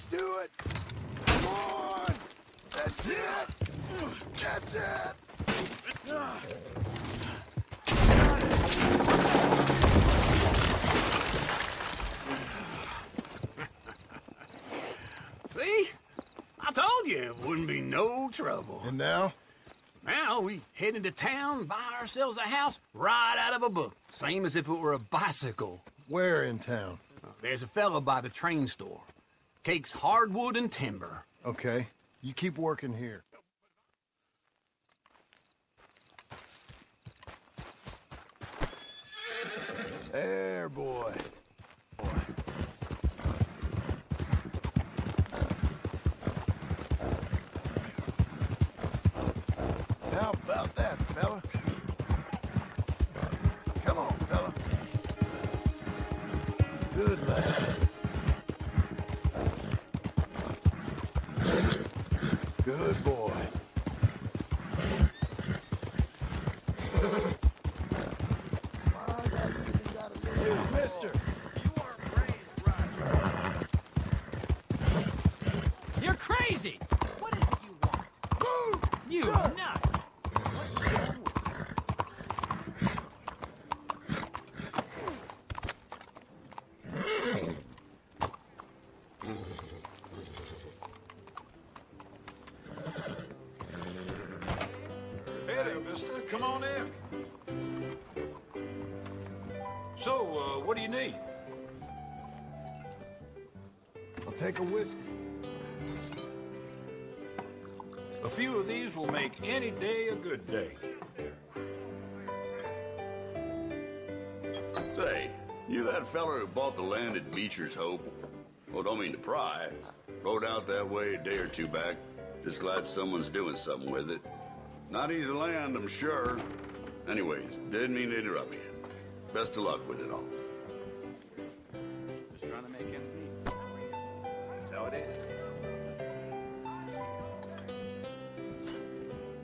Let's do it. Come on. That's it. That's it. See? I told you it wouldn't be no trouble. And now? Now we head into town, buy ourselves a house right out of a book. Same as if it were a bicycle. Where in town? There's a fellow by the train store. Cakes hardwood and timber. Okay. You keep working here. There, boy. How about that, fella? Come on, fella. Good lad. Good boy. Mister. Come on in. So, uh, what do you need? I'll take a whiskey. A few of these will make any day a good day. Say, you that feller who bought the land at Beecher's Hope? Well, don't mean to pry. Rode out that way a day or two back. Just glad someone's doing something with it. Not easy land, I'm sure. Anyways, didn't mean to interrupt you. Best of luck with it all. Just trying to make ends meet. That's how it is.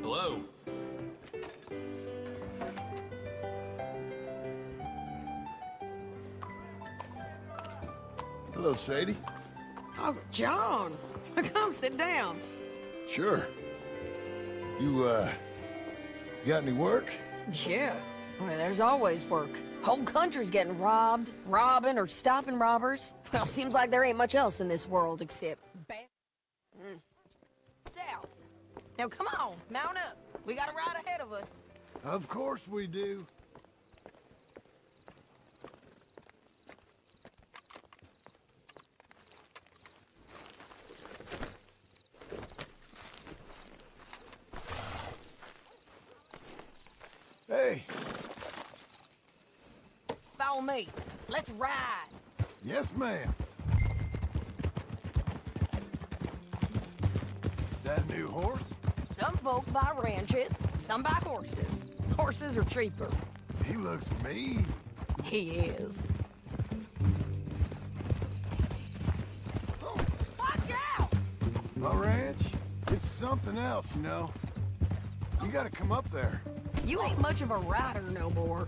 Hello. Hello, Sadie. Oh, John, come sit down. Sure. You, uh, got any work? Yeah, well, there's always work. Whole country's getting robbed, robbing, or stopping robbers. Well, seems like there ain't much else in this world except bad. Mm. South. Now, come on, mount up. We got a ride ahead of us. Of course we do. Hey, Follow me. Let's ride. yes, ma'am. That new horse? Some folk buy ranches, some buy horses. Horses are cheaper. He looks mean. He is. Watch out! My ranch, it's something else, you know. You gotta come up there. You ain't much of a rider no more.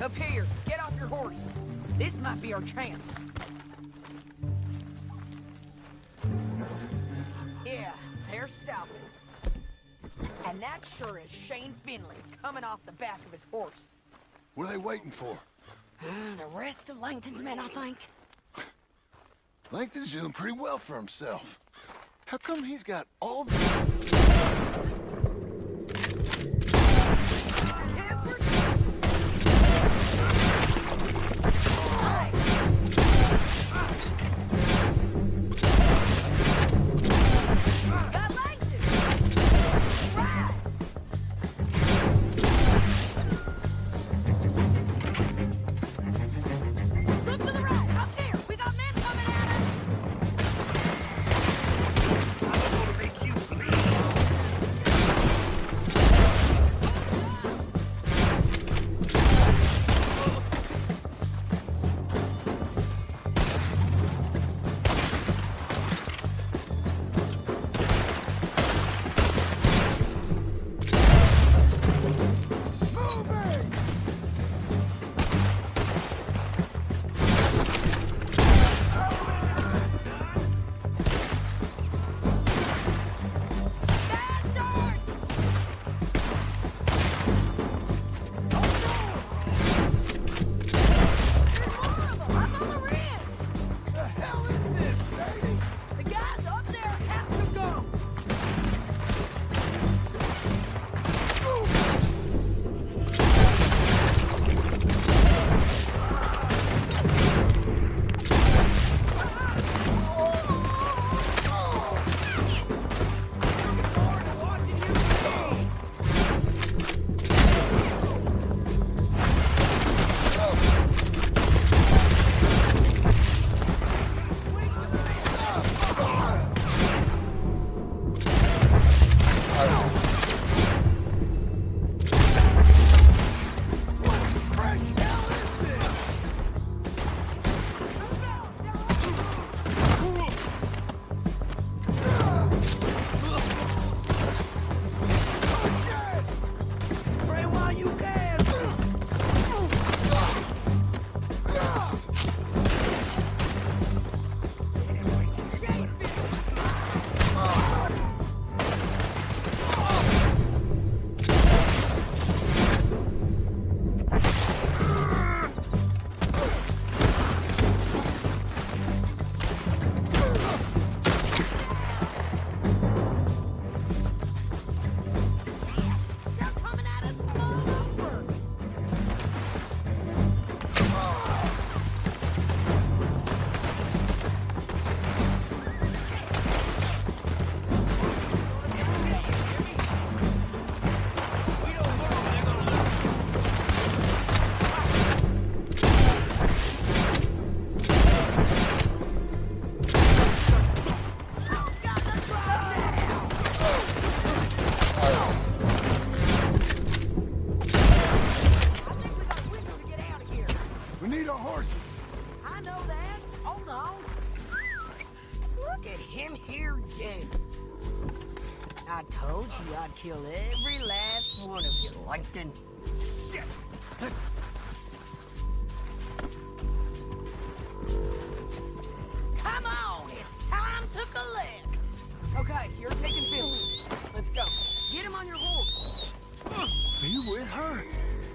Up here, get off your horse. This might be our chance. Yeah, they're stopping. And that sure is Shane Finley coming off the back of his horse. What are they waiting for? Ah, the rest of Langton's men, I think. Langton's doing pretty well for himself. How come he's got all the...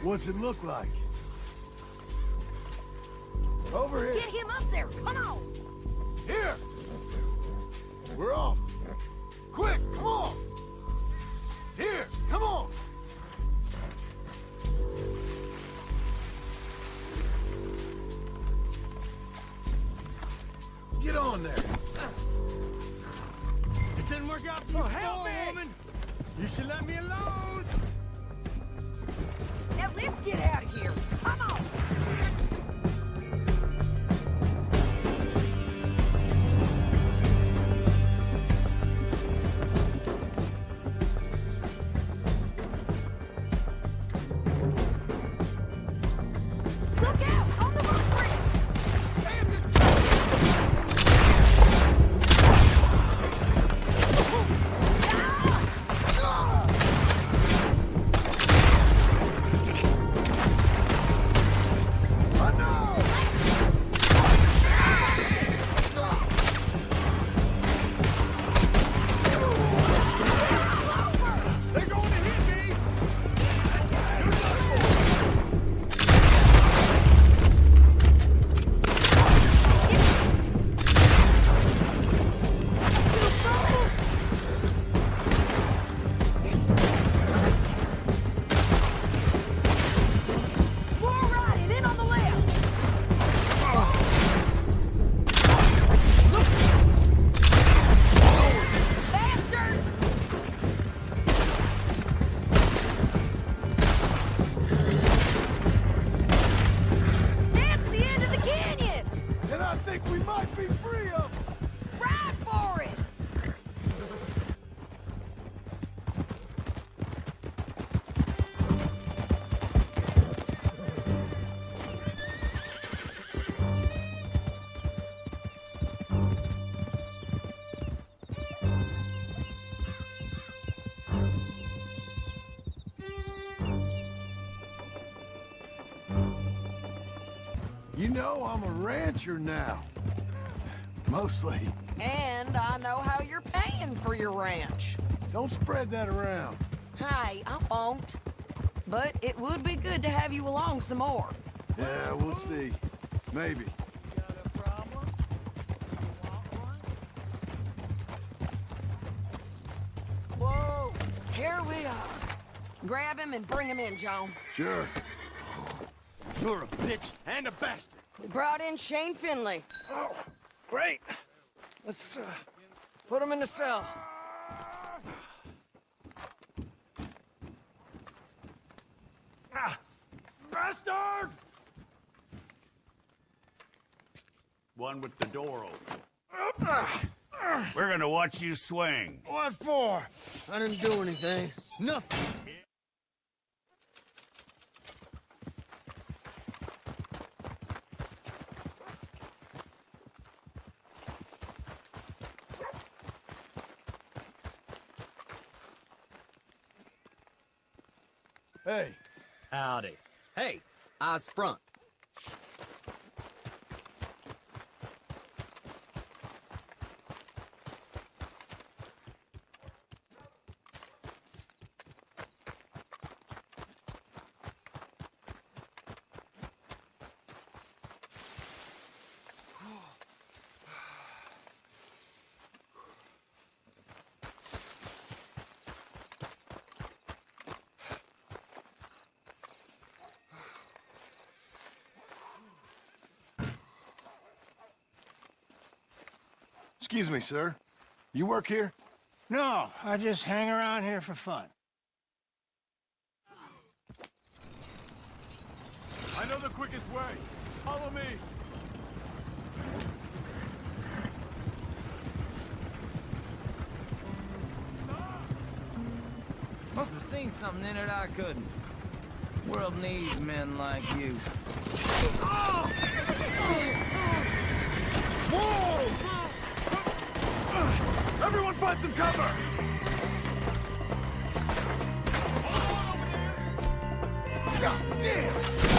What's it look like? Over here. Get him up there. Come on. Here! We're off. Quick, come on! Here, come on! Get on there. It didn't work out for oh, you before, woman. You should let me alone. You know, I'm a rancher now. Mostly. And I know how you're paying for your ranch. Don't spread that around. Hey, I won't. But it would be good to have you along some more. Yeah, we'll see. Maybe. Whoa! Here we are. Grab him and bring him in, John. Sure. You're a bitch and a bastard. We brought in Shane Finley. Oh, great. Let's uh, put him in the cell. Ah, bastard! One with the door open. We're gonna watch you swing. What for? I didn't do anything. Nothing. Eyes front. Excuse me, sir. You work here? No, I just hang around here for fun. I know the quickest way. Follow me. Must have seen something in it I couldn't. World needs men like you. Oh! Whoa! Everyone find some cover! God damn!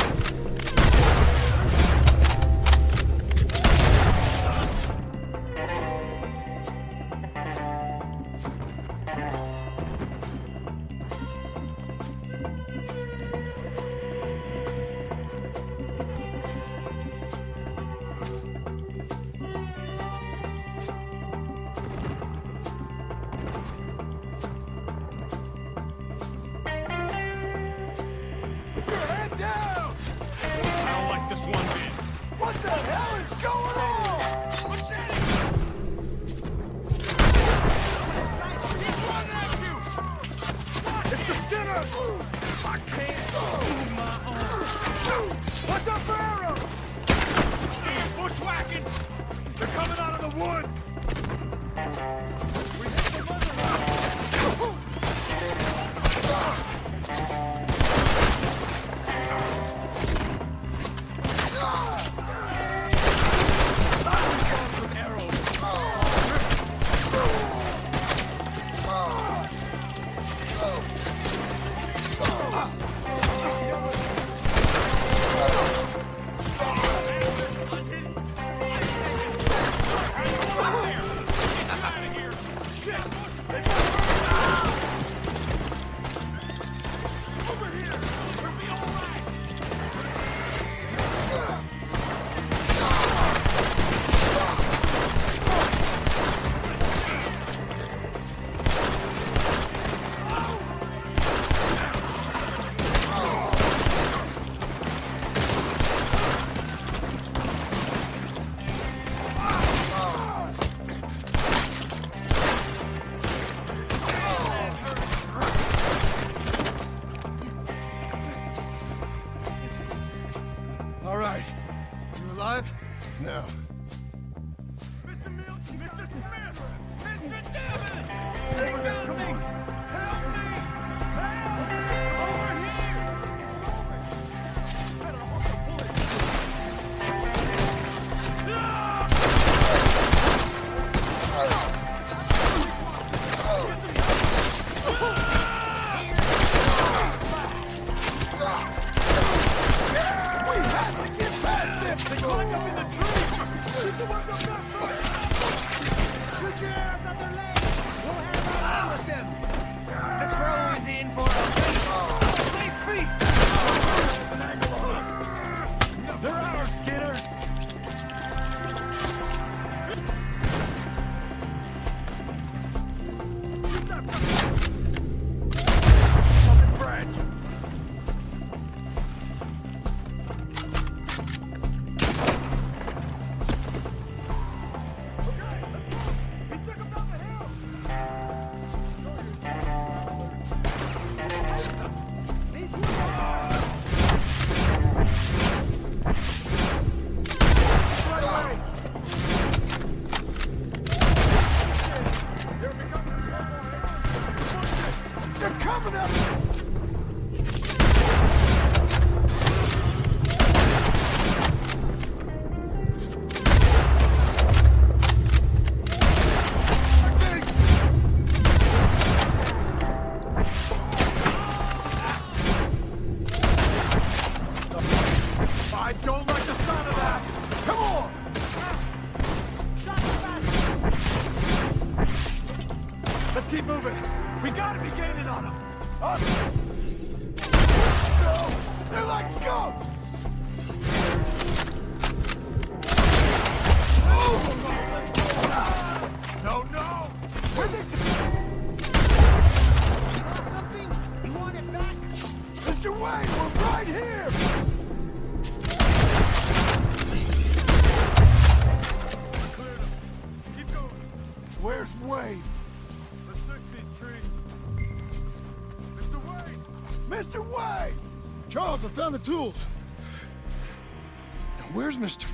skin Let's keep moving. We gotta be gaining on them. Up. So, they're like ghosts! Oh, no, no! Where they You want it back? Mr. Wayne, we're right here! Mr. Wade! Charles, I found the tools. Now, where's Mr.